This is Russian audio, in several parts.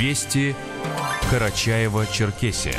Вести Карачаева-Черкесия.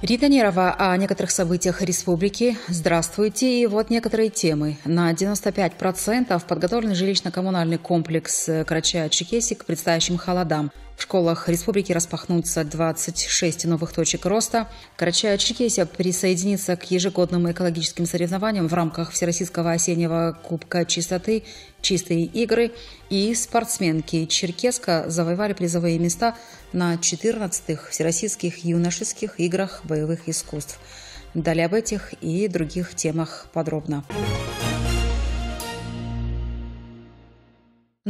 Рита Нерова о некоторых событиях республики. Здравствуйте. И вот некоторые темы. На 95% подготовлен жилищно-коммунальный комплекс Карачая-Чекеси к предстоящим холодам. В школах республики распахнутся 26 новых точек роста. Карачая-Черкесия присоединится к ежегодным экологическим соревнованиям в рамках Всероссийского осеннего Кубка чистоты «Чистые игры». И спортсменки Черкеска завоевали призовые места на 14-х Всероссийских юношеских играх боевых искусств. Далее об этих и других темах подробно.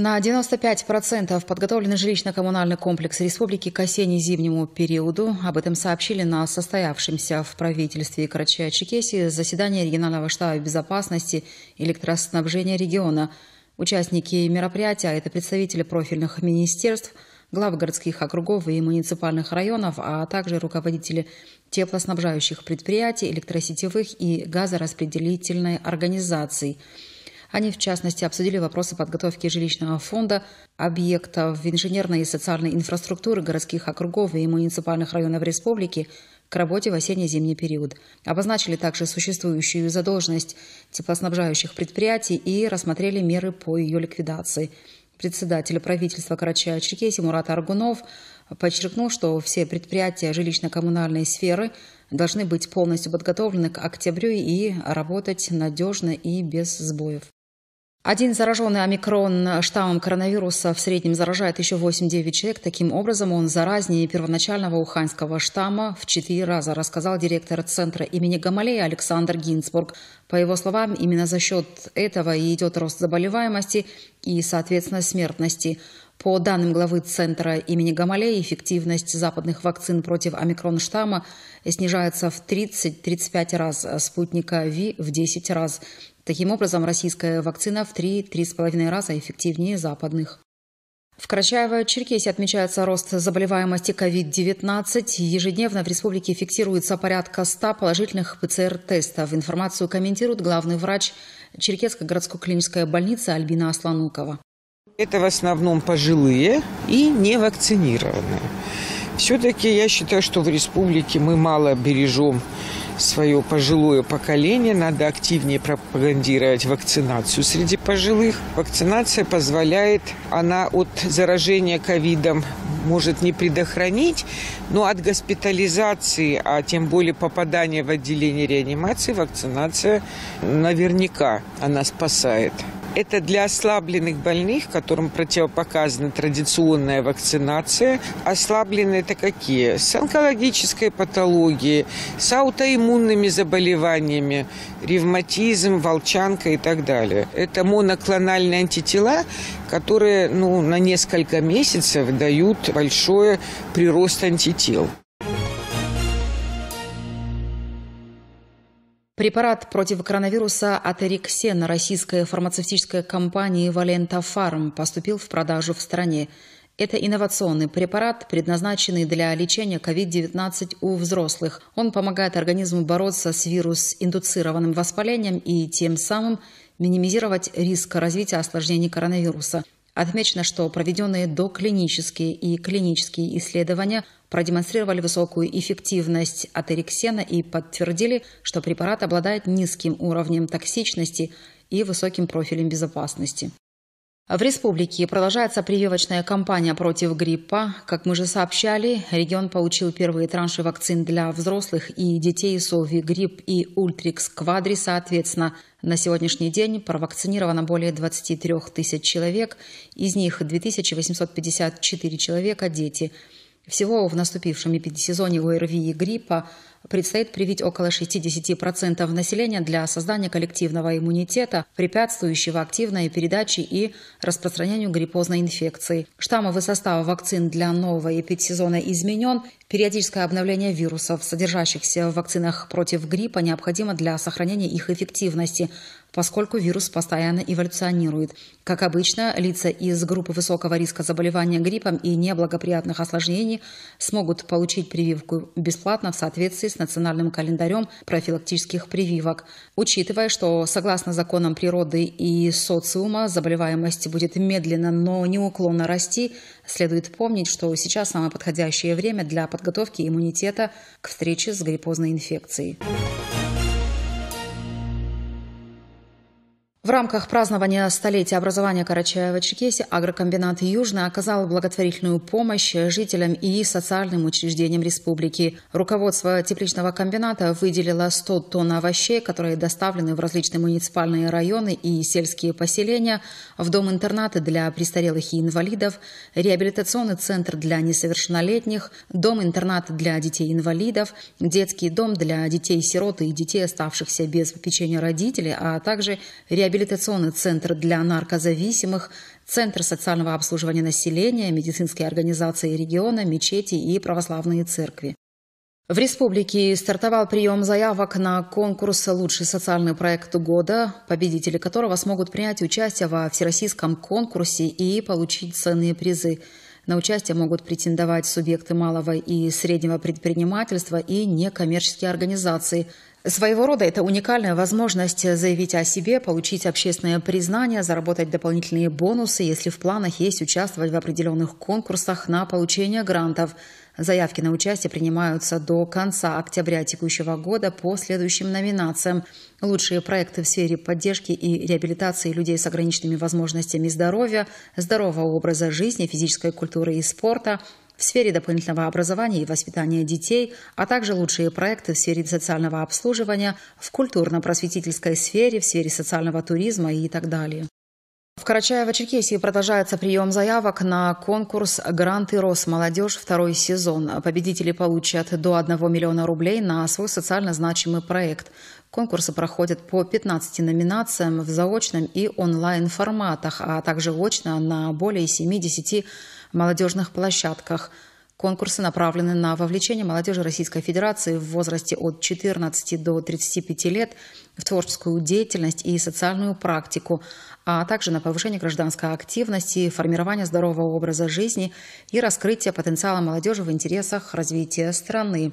На 95% подготовлен жилищно-коммунальный комплекс республики к осенне-зимнему периоду. Об этом сообщили на состоявшемся в правительстве Карачая-Чекесии заседании регионального штаба безопасности электроснабжения региона. Участники мероприятия – это представители профильных министерств, главы городских округов и муниципальных районов, а также руководители теплоснабжающих предприятий, электросетевых и газораспределительной организаций – они, в частности, обсудили вопросы подготовки жилищного фонда, объектов инженерной и социальной инфраструктуры городских округов и муниципальных районов республики к работе в осенне-зимний период. Обозначили также существующую задолженность теплоснабжающих предприятий и рассмотрели меры по ее ликвидации. Председатель правительства Карачая-Черкесии Мурат Аргунов подчеркнул, что все предприятия жилищно-коммунальной сферы должны быть полностью подготовлены к октябрю и работать надежно и без сбоев. Один зараженный омикрон штаммом коронавируса в среднем заражает еще 8-9 человек. Таким образом, он заразнее первоначального уханьского штамма в 4 раза, рассказал директор центра имени Гамалея Александр Гинцбург. По его словам, именно за счет этого и идет рост заболеваемости и, соответственно, смертности. По данным главы центра имени Гамалея, эффективность западных вакцин против омикрон-штамма снижается в 30-35 раз, а спутника ВИ в 10 раз. Таким образом, российская вакцина в 3-3,5 раза эффективнее западных. В Карачаево-Черкесии отмечается рост заболеваемости COVID-19. Ежедневно в республике фиксируется порядка 100 положительных ПЦР-тестов. Информацию комментирует главный врач Черкесской городской клинической больницы Альбина Асланукова. Это в основном пожилые и не вакцинированные. Все-таки я считаю, что в республике мы мало бережем свое пожилое поколение, надо активнее пропагандировать вакцинацию среди пожилых. Вакцинация позволяет, она от заражения ковидом может не предохранить, но от госпитализации, а тем более попадания в отделение реанимации, вакцинация наверняка она спасает. Это для ослабленных больных, которым противопоказана традиционная вакцинация. Ослабленные это какие? С онкологической патологией, с аутоиммунными заболеваниями, ревматизм, волчанка и так далее. Это моноклональные антитела, которые ну, на несколько месяцев дают большой прирост антител. Препарат против коронавируса Атериксен российской фармацевтической компании Валента Фарм поступил в продажу в стране. Это инновационный препарат, предназначенный для лечения COVID-19 у взрослых. Он помогает организму бороться с вирус-индуцированным воспалением и тем самым минимизировать риск развития осложнений коронавируса. Отмечено, что проведенные доклинические и клинические исследования продемонстрировали высокую эффективность атериксена и подтвердили, что препарат обладает низким уровнем токсичности и высоким профилем безопасности. В республике продолжается прививочная кампания против гриппа. Как мы же сообщали, регион получил первые транши вакцин для взрослых и детей Совигрипп и Ультрикс Квадри соответственно. На сегодняшний день провакцинировано более 23 тысяч человек, из них 2854 человека – дети. Всего в наступившем эпидсезоне ОРВИ и гриппа предстоит привить около 60% населения для создания коллективного иммунитета, препятствующего активной передаче и распространению гриппозной инфекции. Штаммовый состав вакцин для нового эпидсезона изменен. Периодическое обновление вирусов, содержащихся в вакцинах против гриппа, необходимо для сохранения их эффективности. Поскольку вирус постоянно эволюционирует. Как обычно, лица из группы высокого риска заболевания гриппом и неблагоприятных осложнений смогут получить прививку бесплатно в соответствии с национальным календарем профилактических прививок. Учитывая, что согласно законам природы и социума заболеваемость будет медленно, но неуклонно расти, следует помнить, что сейчас самое подходящее время для подготовки иммунитета к встрече с гриппозной инфекцией. В рамках празднования столетия образования Карачаева-Черкесии агрокомбинат «Южный» оказал благотворительную помощь жителям и социальным учреждениям республики. Руководство тепличного комбината выделило 100 тонн овощей, которые доставлены в различные муниципальные районы и сельские поселения, в дом-интернаты для престарелых и инвалидов, реабилитационный центр для несовершеннолетних, дом-интернат для детей-инвалидов, детский дом для детей-сирот и детей, оставшихся без попечения родителей, а также реабилитационный реабилитационный центр для наркозависимых, Центр социального обслуживания населения, медицинские организации региона, мечети и православные церкви. В республике стартовал прием заявок на конкурс «Лучший социальный проект года», победители которого смогут принять участие во всероссийском конкурсе и получить ценные призы. На участие могут претендовать субъекты малого и среднего предпринимательства и некоммерческие организации – Своего рода это уникальная возможность заявить о себе, получить общественное признание, заработать дополнительные бонусы, если в планах есть участвовать в определенных конкурсах на получение грантов. Заявки на участие принимаются до конца октября текущего года по следующим номинациям. Лучшие проекты в сфере поддержки и реабилитации людей с ограниченными возможностями здоровья, здорового образа жизни, физической культуры и спорта – в сфере дополнительного образования и воспитания детей, а также лучшие проекты в сфере социального обслуживания, в культурно-просветительской сфере, в сфере социального туризма и так далее. В Карачаево-Черкесии продолжается прием заявок на конкурс «Гранты Росмолодежь» второй сезон. Победители получат до 1 миллиона рублей на свой социально значимый проект. Конкурсы проходят по 15 номинациям в заочном и онлайн форматах, а также очно на более 70 молодежных площадках. Конкурсы направлены на вовлечение молодежи Российской Федерации в возрасте от 14 до 35 лет в творческую деятельность и социальную практику, а также на повышение гражданской активности, формирование здорового образа жизни и раскрытие потенциала молодежи в интересах развития страны.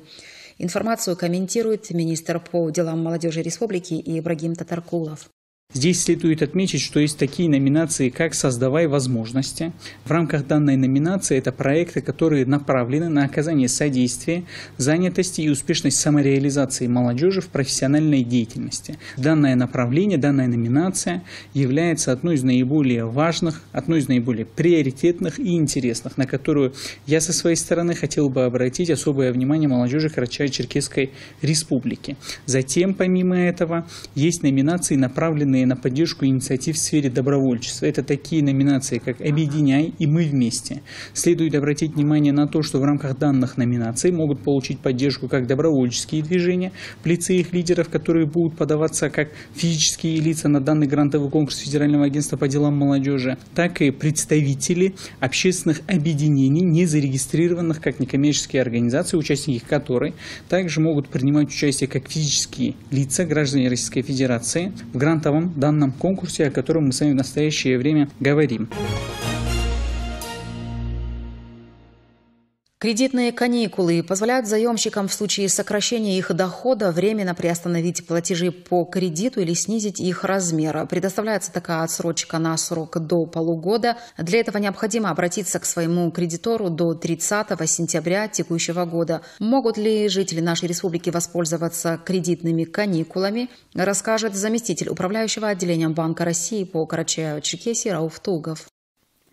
Информацию комментирует министр по делам молодежи республики Ибрагим Татаркулов. Здесь следует отметить, что есть такие номинации, как «Создавай возможности». В рамках данной номинации это проекты, которые направлены на оказание содействия, занятости и успешной самореализации молодежи в профессиональной деятельности. Данное направление, данная номинация является одной из наиболее важных, одной из наиболее приоритетных и интересных, на которую я со своей стороны хотел бы обратить особое внимание молодежи Карачаево-Черкесской Республики. Затем, помимо этого, есть номинации, направленные на поддержку инициатив в сфере добровольчества. Это такие номинации, как «Объединяй» и «Мы вместе». Следует обратить внимание на то, что в рамках данных номинаций могут получить поддержку как добровольческие движения в лице их лидеров, которые будут подаваться как физические лица на данный грантовый конкурс Федерального агентства по делам молодежи, так и представители общественных объединений, не зарегистрированных как некоммерческие организации, участники которой также могут принимать участие как физические лица, граждане Российской Федерации в грантовом данном конкурсе, о котором мы с вами в настоящее время говорим. Кредитные каникулы позволяют заемщикам в случае сокращения их дохода временно приостановить платежи по кредиту или снизить их размер. Предоставляется такая отсрочка на срок до полугода. Для этого необходимо обратиться к своему кредитору до 30 сентября текущего года. Могут ли жители нашей республики воспользоваться кредитными каникулами, расскажет заместитель управляющего отделением Банка России по Карачаево-Черкесии Рауф Тугов.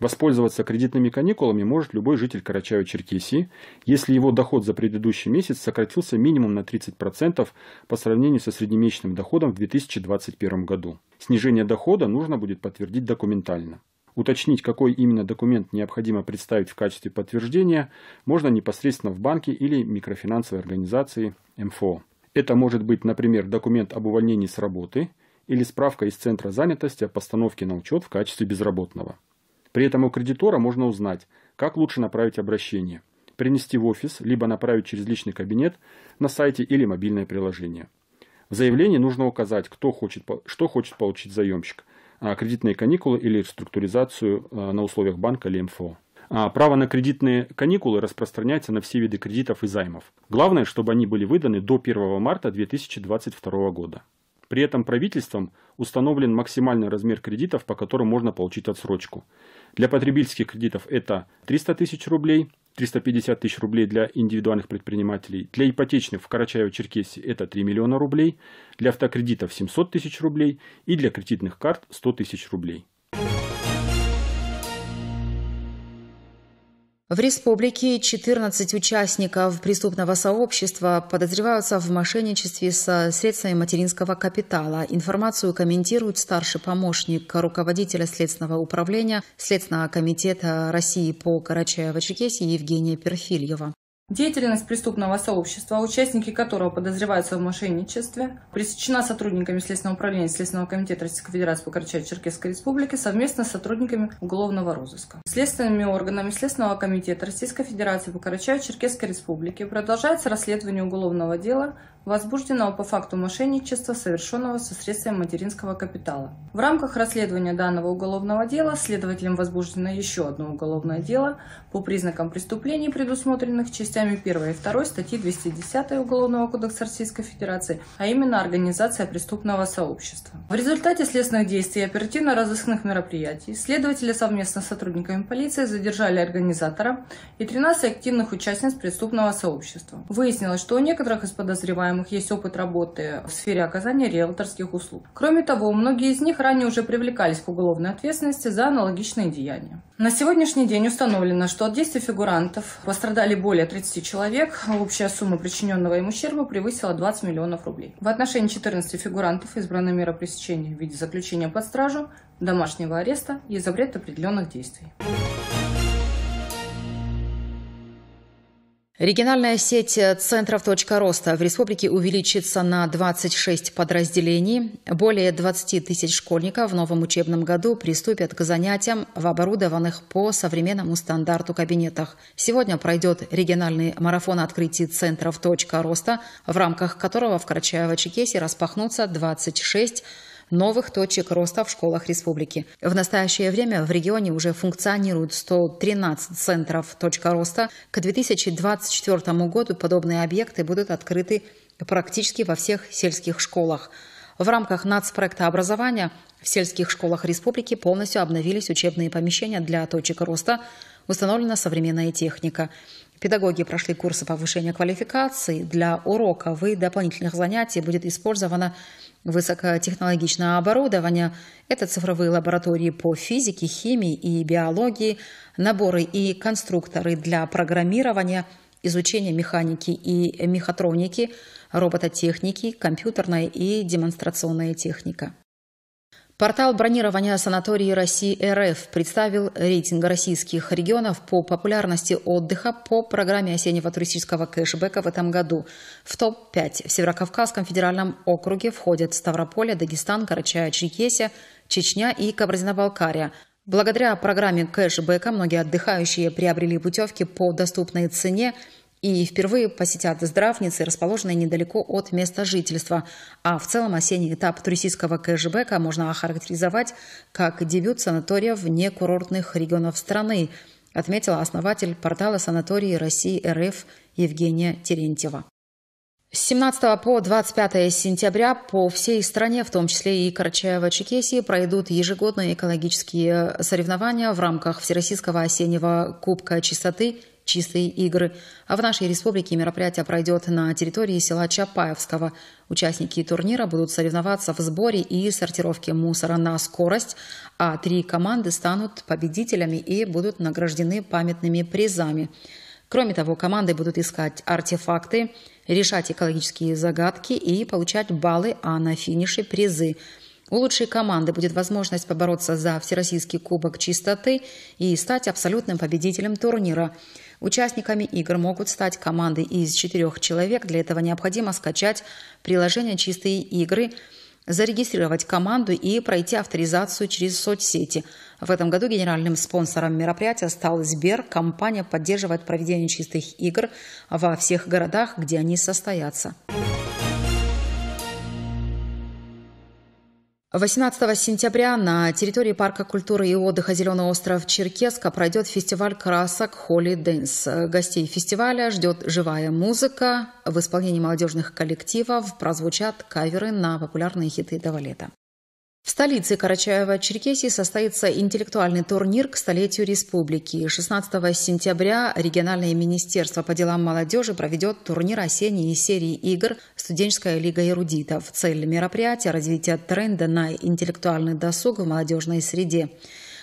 Воспользоваться кредитными каникулами может любой житель Карачаева-Черкесии, если его доход за предыдущий месяц сократился минимум на 30% по сравнению со среднемесячным доходом в 2021 году. Снижение дохода нужно будет подтвердить документально. Уточнить, какой именно документ необходимо представить в качестве подтверждения, можно непосредственно в банке или микрофинансовой организации МФО. Это может быть, например, документ об увольнении с работы или справка из Центра занятости о постановке на учет в качестве безработного. При этом у кредитора можно узнать, как лучше направить обращение. Принести в офис, либо направить через личный кабинет на сайте или мобильное приложение. В заявлении нужно указать, кто хочет, что хочет получить заемщик – кредитные каникулы или реструктуризацию на условиях банка или МФО. А, право на кредитные каникулы распространяется на все виды кредитов и займов. Главное, чтобы они были выданы до 1 марта 2022 года. При этом правительством установлен максимальный размер кредитов, по которым можно получить отсрочку. Для потребительских кредитов это 300 тысяч рублей, 350 тысяч рублей для индивидуальных предпринимателей. Для ипотечных в Карачаево-Черкесии это 3 миллиона рублей, для автокредитов 700 тысяч рублей и для кредитных карт 100 тысяч рублей. В республике 14 участников преступного сообщества подозреваются в мошенничестве со средствами материнского капитала. Информацию комментирует старший помощник руководителя Следственного управления Следственного комитета России по Карачаево-Черкесии Евгения Перфильева. Деятельность преступного сообщества, участники которого подозреваются в мошенничестве, пресечена сотрудниками Следственного управления Следственного комитета Российской Федерации по Карачаево-Черкесской Республике совместно с сотрудниками уголовного розыска. Следственными органами Следственного комитета Российской Федерации по Карачаево-Черкесской Республике продолжается расследование уголовного дела возбужденного по факту мошенничества, совершенного со средствами материнского капитала. В рамках расследования данного уголовного дела следователем возбуждено еще одно уголовное дело по признакам преступлений, предусмотренных частями 1 и 2 статьи 210 Уголовного кодекса Российской Федерации, а именно организация преступного сообщества. В результате следственных действий и оперативно-розыскных мероприятий следователи совместно с сотрудниками полиции задержали организатора и 13 активных участниц преступного сообщества. Выяснилось, что у некоторых из подозреваемых подозреваемых есть опыт работы в сфере оказания риэлторских услуг. Кроме того, многие из них ранее уже привлекались к уголовной ответственности за аналогичные деяния. На сегодняшний день установлено, что от действий фигурантов пострадали более 30 человек. Общая сумма причиненного им ущерба превысила 20 миллионов рублей. В отношении 14 фигурантов избрана мера пресечения в виде заключения под стражу, домашнего ареста и запрет определенных действий. Региональная сеть центров «Точка роста» в республике увеличится на 26 подразделений. Более 20 тысяч школьников в новом учебном году приступят к занятиям в оборудованных по современному стандарту кабинетах. Сегодня пройдет региональный марафон открытий центров «Точка роста», в рамках которого в Карачаево-Чекесе распахнутся 26 новых точек роста в школах республики. В настоящее время в регионе уже функционируют 113 центров точка роста. К 2024 году подобные объекты будут открыты практически во всех сельских школах. В рамках нацпроекта образования в сельских школах республики полностью обновились учебные помещения для точек роста, установлена современная техника. Педагоги прошли курсы повышения квалификации. Для уроков и дополнительных занятий будет использовано высокотехнологичное оборудование. Это цифровые лаборатории по физике, химии и биологии, наборы и конструкторы для программирования, изучения механики и мехатроники, робототехники, компьютерная и демонстрационная техника. Портал бронирования санатории России РФ представил рейтинг российских регионов по популярности отдыха по программе осеннего туристического кэшбэка в этом году. В топ-5 в Северокавказском федеральном округе входят Ставрополь, Дагестан, Карачаево-Черкесия, Чечня и Кабардино-Балкария. Благодаря программе кэшбэка многие отдыхающие приобрели путевки по доступной цене – и впервые посетят здравницы, расположенные недалеко от места жительства. А в целом осенний этап туристического кэшбэка можно охарактеризовать как дебют санатория вне курортных регионов страны, отметила основатель портала санатории России РФ Евгения Терентьева. С 17 по 25 сентября по всей стране, в том числе и Карачаево-Чекесии, пройдут ежегодные экологические соревнования в рамках Всероссийского осеннего Кубка чистоты чистые игры. А в нашей республике мероприятие пройдет на территории села Чапаевского. Участники турнира будут соревноваться в сборе и сортировке мусора на скорость, а три команды станут победителями и будут награждены памятными призами. Кроме того, команды будут искать артефакты, решать экологические загадки и получать баллы, а на финише призы – у лучшей команды будет возможность побороться за Всероссийский кубок чистоты и стать абсолютным победителем турнира. Участниками игр могут стать команды из четырех человек. Для этого необходимо скачать приложение «Чистые игры», зарегистрировать команду и пройти авторизацию через соцсети. В этом году генеральным спонсором мероприятия стал Сбер. Компания поддерживает проведение чистых игр во всех городах, где они состоятся. 18 сентября на территории парка культуры и отдыха «Зеленый остров» Черкеска пройдет фестиваль красок «Холли Дэнс». Гостей фестиваля ждет живая музыка. В исполнении молодежных коллективов прозвучат каверы на популярные хиты этого лета. В столице Карачаева-Черкесии состоится интеллектуальный турнир к столетию республики. 16 сентября региональное министерство по делам молодежи проведет турнир осенней серии игр «Студенческая лига эрудитов». Цель мероприятия – развитие тренда на интеллектуальный досуг в молодежной среде.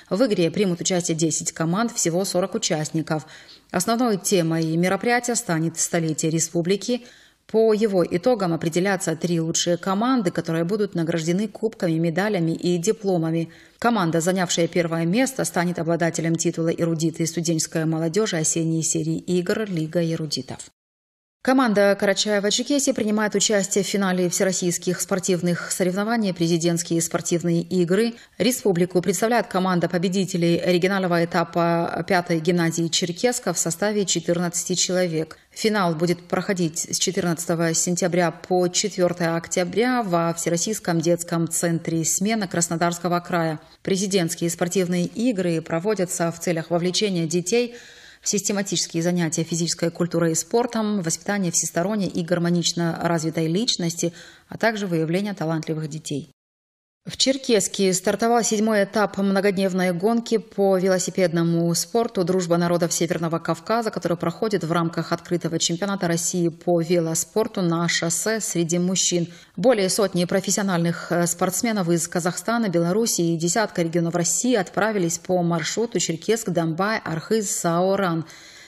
В игре примут участие 10 команд, всего 40 участников. Основной темой мероприятия станет столетие республики – по его итогам определятся три лучшие команды, которые будут награждены кубками, медалями и дипломами. Команда, занявшая первое место, станет обладателем титула «Эрудиты» студенческой молодежи осенней серии игр «Лига эрудитов». Команда Карачаева-Чекеси принимает участие в финале всероссийских спортивных соревнований «Президентские спортивные игры». Республику представляет команда победителей регионального этапа 5-й гимназии Черкеска в составе 14 человек. Финал будет проходить с 14 сентября по 4 октября во Всероссийском детском центре «Смена» Краснодарского края. Президентские спортивные игры проводятся в целях вовлечения детей – систематические занятия физической культурой и спортом, воспитание всесторонней и гармонично развитой личности, а также выявление талантливых детей. В Черкеске стартовал седьмой этап многодневной гонки по велосипедному спорту «Дружба народов Северного Кавказа», который проходит в рамках открытого чемпионата России по велоспорту на шоссе среди мужчин. Более сотни профессиональных э, спортсменов из Казахстана, Беларуси и десятка регионов России отправились по маршруту Черкесск, Донбай, Архыз, Сауран.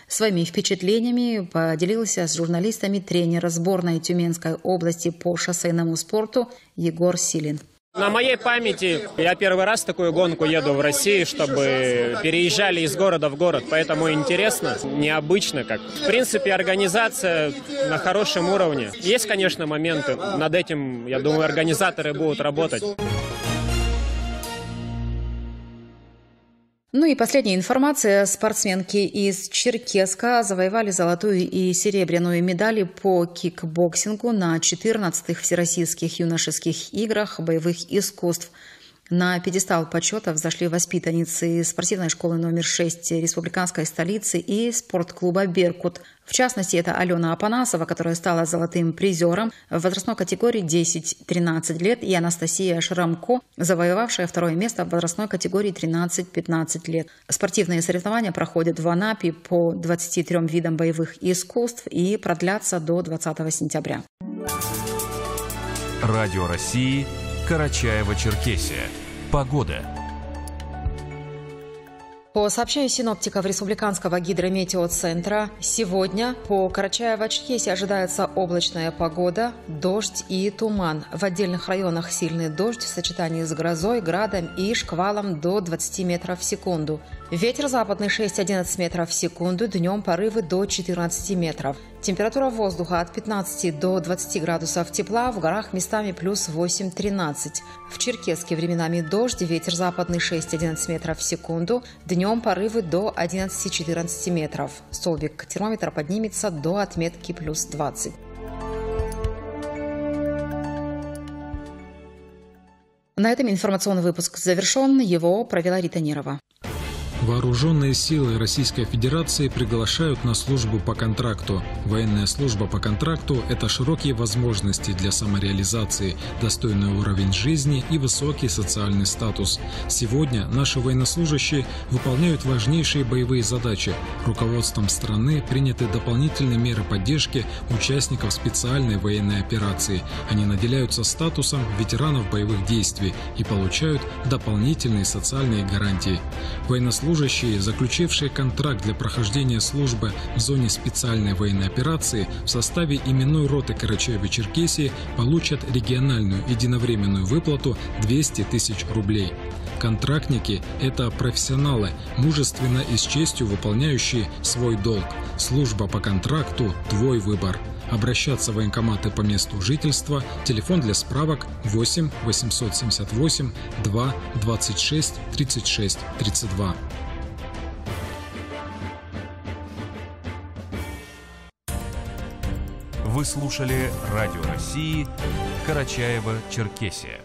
Своими впечатлениями поделился с журналистами тренер сборной Тюменской области по шоссейному спорту Егор Силин. На моей памяти я первый раз такую гонку еду в России, чтобы переезжали из города в город, поэтому интересно, необычно как. В принципе, организация на хорошем уровне. Есть, конечно, моменты, над этим, я думаю, организаторы будут работать. Ну и последняя информация. Спортсменки из Черкеска завоевали золотую и серебряную медали по кикбоксингу на 14-х Всероссийских юношеских играх боевых искусств – на пьедестал почета взошли воспитанницы спортивной школы номер 6 республиканской столицы и спортклуба «Беркут». В частности, это Алена Апанасова, которая стала золотым призером в возрастной категории 10-13 лет, и Анастасия Шрамко, завоевавшая второе место в возрастной категории 13-15 лет. Спортивные соревнования проходят в Анапе по 23 видам боевых искусств и продлятся до 20 сентября. Радио России Карачаева-Черкесия. Погода. По сообщению синоптиков Республиканского гидрометеоцентра, сегодня по Карачаево-Черкесии ожидается облачная погода, дождь и туман. В отдельных районах сильный дождь в сочетании с грозой, градом и шквалом до 20 метров в секунду. Ветер западный 6-11 метров в секунду, днем порывы до 14 метров. Температура воздуха от 15 до 20 градусов тепла, в горах местами плюс 8-13. В Черкеске временами дождь, ветер западный 6-11 метров в секунду, днем порывы до 11-14 метров. Столбик термометра поднимется до отметки плюс 20. На этом информационный выпуск завершен. Его провела Рита Нерова. Вооруженные силы Российской Федерации приглашают на службу по контракту. Военная служба по контракту – это широкие возможности для самореализации, достойный уровень жизни и высокий социальный статус. Сегодня наши военнослужащие выполняют важнейшие боевые задачи. Руководством страны приняты дополнительные меры поддержки участников специальной военной операции. Они наделяются статусом ветеранов боевых действий и получают дополнительные социальные гарантии. Военнослужащие Военнослужащие, заключившие контракт для прохождения службы в зоне специальной военной операции в составе именной роты Карачаева-Черкесии получат региональную единовременную выплату 200 тысяч рублей. Контрактники – это профессионалы, мужественно и с честью выполняющие свой долг. Служба по контракту – твой выбор. Обращаться в военкоматы по месту жительства. Телефон для справок 8 878 2 26 36 32. Вы слушали Радио России Карачаева-Черкесия.